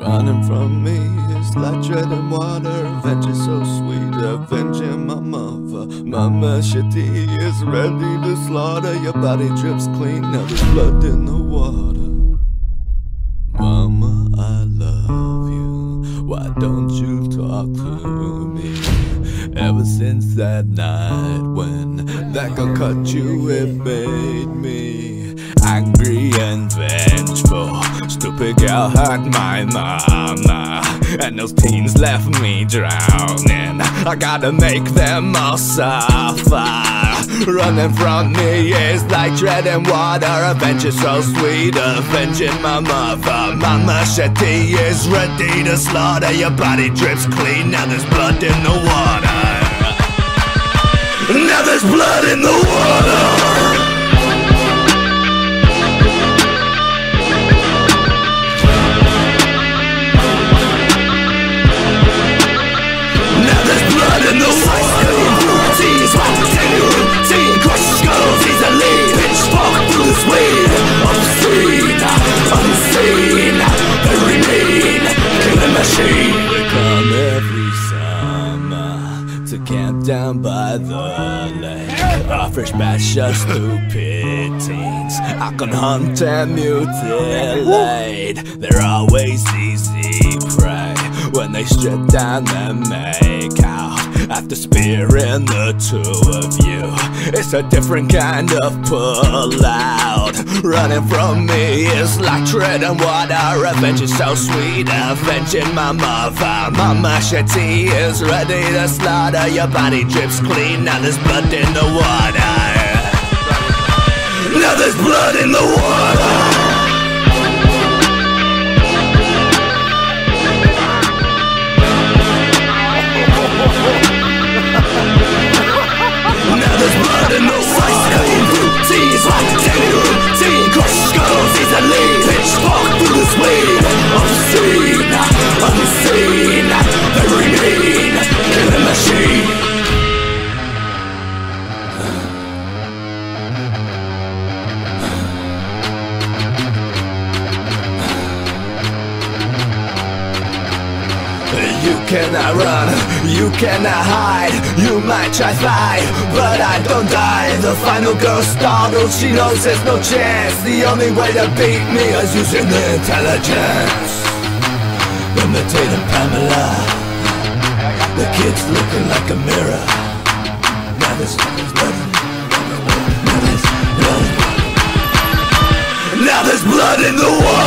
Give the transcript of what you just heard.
Running from me. Is like treading water Vengeance so sweet, avenging my mother. My machete is ready to slaughter. Your body drips clean, now there's blood in the water. Mama, I love you. Why don't you talk to me? Ever since that night when That girl cut you, it made me angry and vengeful. Stupid girl hurt my mama, and those teens left me drowning. I gotta make them all suffer. Running from me is like treading water. Revenge is so sweet, avenging my mother. My machete is ready to slaughter. Your body drips clean, now there's blood in the water. Now there's blood in the water. To camp down by the lake. Offer special stupid teens. I can hunt and mutilate. They're always easy prey when they strip down and make out. After spearing the two of you, it's a different kind of pull out. Running from me is like treading water. Revenge is so sweet, avenging my mother. My machete is ready to slaughter. Your body drips clean, now there's blood in the water. Now there's blood in the water. Through cannot run, you cannot hide You might try fight, but I don't die. The final girl startled, she knows there's no chance. The only way to beat me is using the intelligence. Imitating Pamela. The kid's looking like a mirror. Now there's blood Now there's blood in the water